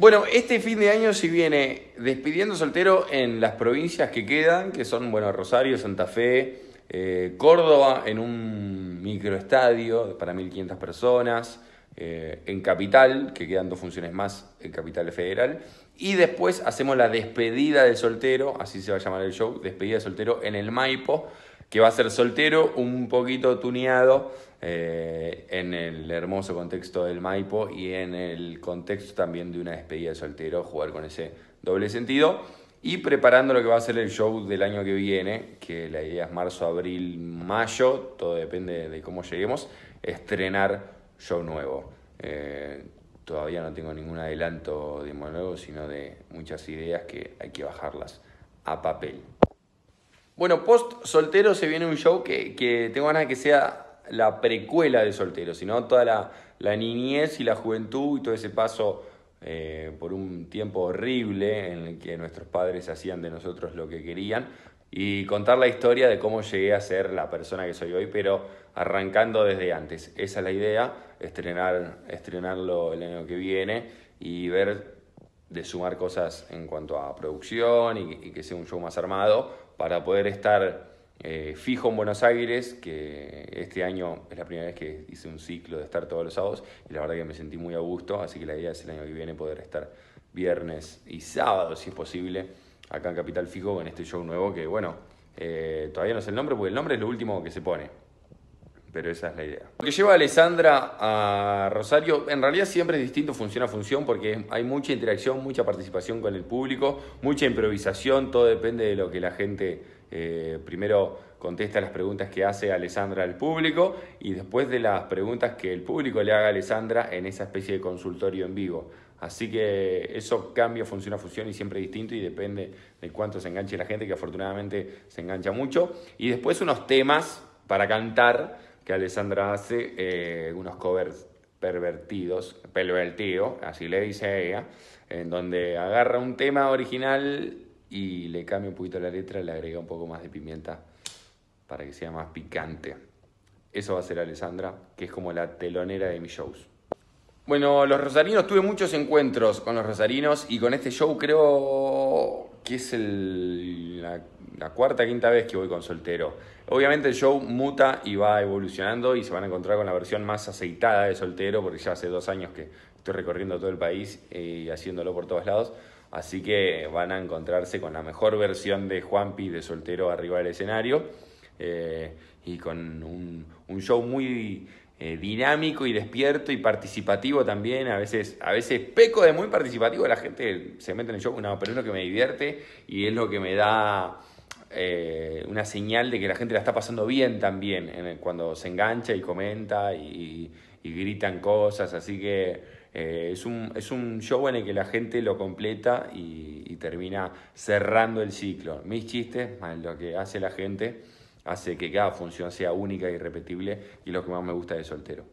Bueno, este fin de año si viene despidiendo soltero en las provincias que quedan, que son, bueno, Rosario, Santa Fe, eh, Córdoba en un microestadio para 1.500 personas, eh, en Capital, que quedan dos funciones más en Capital Federal, y después hacemos la despedida del soltero, así se va a llamar el show, despedida del soltero en el Maipo, que va a ser soltero, un poquito tuneado eh, en el hermoso contexto del Maipo y en el contexto también de una despedida de soltero, jugar con ese doble sentido. Y preparando lo que va a ser el show del año que viene, que la idea es marzo, abril, mayo, todo depende de cómo lleguemos, estrenar show nuevo. Eh, todavía no tengo ningún adelanto de nuevo, sino de muchas ideas que hay que bajarlas a papel. Bueno, post soltero se viene un show que, que tengo ganas de que sea la precuela de soltero, sino toda la, la, niñez y la juventud y todo ese paso eh, por un tiempo horrible en el que nuestros padres hacían de nosotros lo que querían y contar la historia de cómo llegué a ser la persona que soy hoy, pero arrancando desde antes. Esa es la idea, estrenar, estrenarlo el año que viene y ver de sumar cosas en cuanto a producción y, que sea un show más armado para poder estar eh, fijo en Buenos Aires, que este año es la primera vez que hice un ciclo de estar todos los sábados y la verdad que me sentí muy a gusto, así que la idea es el año que viene poder estar viernes y sábado, si es posible, acá en Capital Fijo con este show nuevo que, bueno, eh, todavía no sé el nombre porque el nombre es lo último que se pone pero esa es la idea. Lo que lleva a Alessandra a Rosario, en realidad siempre es distinto función a función porque hay mucha interacción, mucha participación con el público, mucha improvisación, todo depende de lo que la gente eh, primero contesta las preguntas que hace Alessandra al público y después de las preguntas que el público le haga a Alessandra en esa especie de consultorio en vivo. Así que eso cambia función a función y siempre es distinto y depende de cuánto se enganche la gente, que afortunadamente se engancha mucho. Y después unos temas para cantar que Alessandra hace eh, unos covers pervertidos, pervertido, así le dice ella, en donde agarra un tema original y le cambia un poquito la letra, le agrega un poco más de pimienta para que sea más picante. Eso va a ser Alessandra, que es como la telonera de mis shows. Bueno, los rosarinos, tuve muchos encuentros con los rosarinos y con este show creo que es el, la la cuarta, quinta vez que voy con soltero. Obviamente el show muta y va evolucionando y se van a encontrar con la versión más aceitada de soltero, porque ya hace dos años que estoy recorriendo todo el país y haciéndolo por todos lados. Así que van a encontrarse con la mejor versión de Juanpi de soltero arriba del escenario eh, y con un show muy eh, dinámico y despierto y participativo también. A veces, a veces peco de muy participativo, la gente se mete en el show, no, pero es lo que me divierte y es lo que me da eh, una señal de que la gente la está pasando bien también cuando se engancha y comenta y, gritan cosas, así que eh, es, un, es, un, show en el que la gente lo completa y, y, termina cerrando el ciclo. Mis chistes, más lo que hace la gente, hace que cada función sea única y repetible y lo que más me gusta de soltero.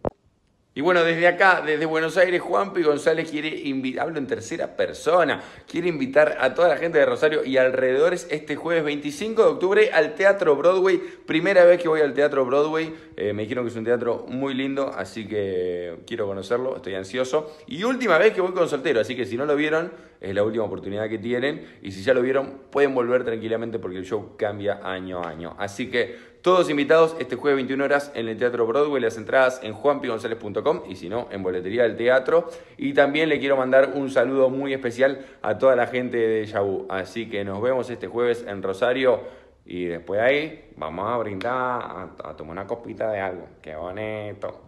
Y bueno, desde acá, desde Buenos Aires, Juanpi González quiere invitar, hablo en tercera persona, quiere invitar a toda la gente de Rosario y alrededores este jueves 25 de octubre al Teatro Broadway. Primera vez que voy al Teatro Broadway, eh, me dijeron que es un teatro muy lindo, así que quiero conocerlo, estoy ansioso. Y última vez que voy con soltero, así que si no lo vieron, es la última oportunidad que tienen. Y si ya lo vieron, pueden volver tranquilamente porque el show cambia año a año. Así que todos invitados este jueves 21 horas en el Teatro Broadway, las entradas en juanpigonzalez.com y si no, en boletería del teatro. Y también le quiero mandar un saludo muy especial a toda la gente de Yahoo. Así que nos vemos este jueves en Rosario y después de ahí vamos a brindar, a, a tomar una copita de algo. Qué bonito.